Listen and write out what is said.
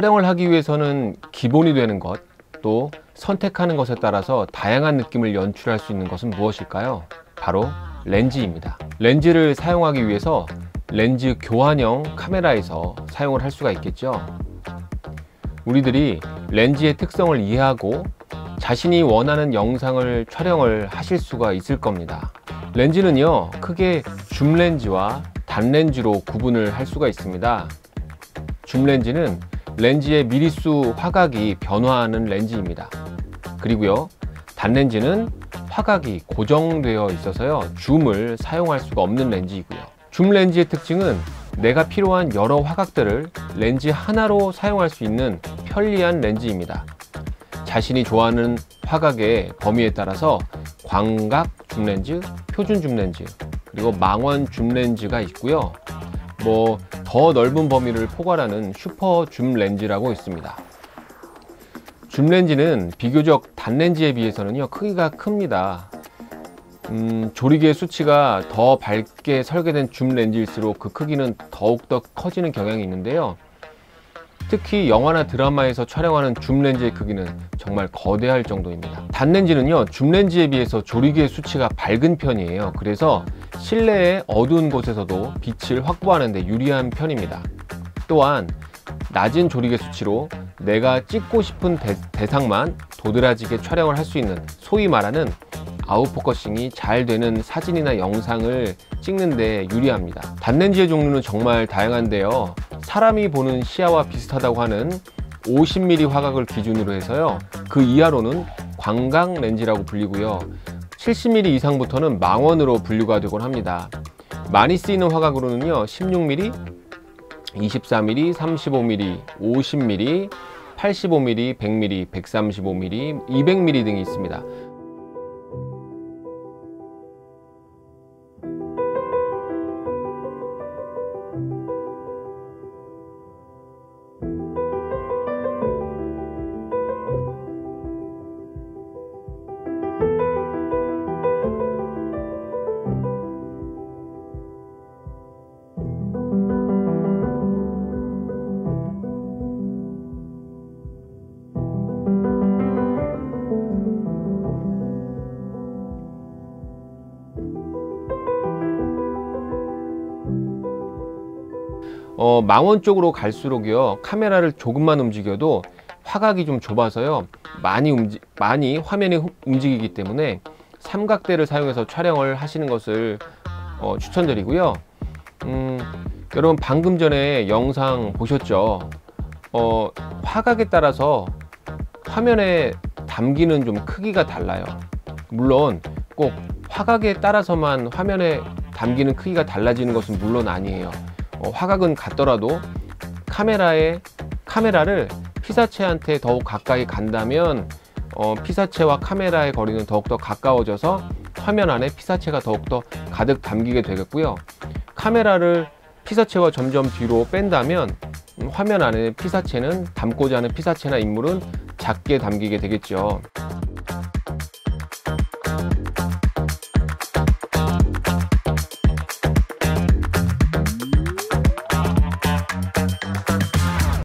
촬영을 하기 위해서는 기본이 되는 것, 또 선택하는 것에 따라서 다양한 느낌을 연출할 수 있는 것은 무엇일까요? 바로 렌즈입니다. 렌즈를 사용하기 위해서 렌즈 교환형 카메라에서 사용을 할 수가 있겠죠. 우리들이 렌즈의 특성을 이해하고 자신이 원하는 영상을 촬영을 하실 수가 있을 겁니다. 렌즈는요, 크게 줌 렌즈와 단 렌즈로 구분을 할 수가 있습니다. 줌 렌즈는 렌즈의 미리수 화각이 변화하는 렌즈입니다. 그리고요, 단 렌즈는 화각이 고정되어 있어서요, 줌을 사용할 수가 없는 렌즈이고요. 줌 렌즈의 특징은 내가 필요한 여러 화각들을 렌즈 하나로 사용할 수 있는 편리한 렌즈입니다. 자신이 좋아하는 화각의 범위에 따라서 광각 줌 렌즈, 표준 줌 렌즈, 그리고 망원 줌 렌즈가 있고요. 뭐 더 넓은 범위를 포괄하는 슈퍼 줌 렌즈라고 있습니다. 줌 렌즈는 비교적 단 렌즈에 비해서는요 크기가 큽니다. 음, 조리개 수치가 더 밝게 설계된 줌 렌즈일수록 그 크기는 더욱더 커지는 경향이 있는데요. 특히 영화나 드라마에서 촬영하는 줌 렌즈의 크기는 정말 거대할 정도입니다. 단 렌즈는요, 줌 렌즈에 비해서 조리개 수치가 밝은 편이에요. 그래서 실내의 어두운 곳에서도 빛을 확보하는 데 유리한 편입니다. 또한 낮은 조리개 수치로 내가 찍고 싶은 대, 상만 도드라지게 촬영을 할 수 있는 소위 말하는 out focusing이 잘 되는 사진이나 영상을 찍는 데 유리합니다. 단렌즈의 종류는 정말 다양한데요. 사람이 보는 시야와 비슷하다고 하는 50mm 화각을 기준으로 해서요. 그 이하로는 광각 렌즈라고 불리고요. 70mm 이상부터는 망원으로 분류가 되곤 합니다. 많이 쓰이는 화각으로는요. 16mm, 24mm, 35mm, 50mm, 85mm, 100mm, 135mm, 200mm 등이 있습니다. 어, 망원 쪽으로 갈수록요 카메라를 조금만 움직여도 화각이 좀 좁아서요 많이 움직 많이 화면이 움직이기 때문에 삼각대를 사용해서 촬영을 하시는 것을 어, 추천드리고요. 음, 여러분 방금 전에 영상 보셨죠? 어, 화각에 따라서 화면에 담기는 좀 크기가 달라요. 물론 꼭 화각에 따라서만 화면에 담기는 크기가 달라지는 것은 물론 아니에요 어, 화각은 같더라도 카메라에 카메라를 피사체한테 더욱 가까이 간다면 어, 피사체와 카메라의 거리는 더욱더 가까워져서 화면 안에 피사체가 더욱더 가득 담기게 되겠고요. 카메라를 피사체와 점점 뒤로 뺀다면 음, 화면 안에 피사체는 담고자 하는 피사체나 인물은 작게 담기게 되겠죠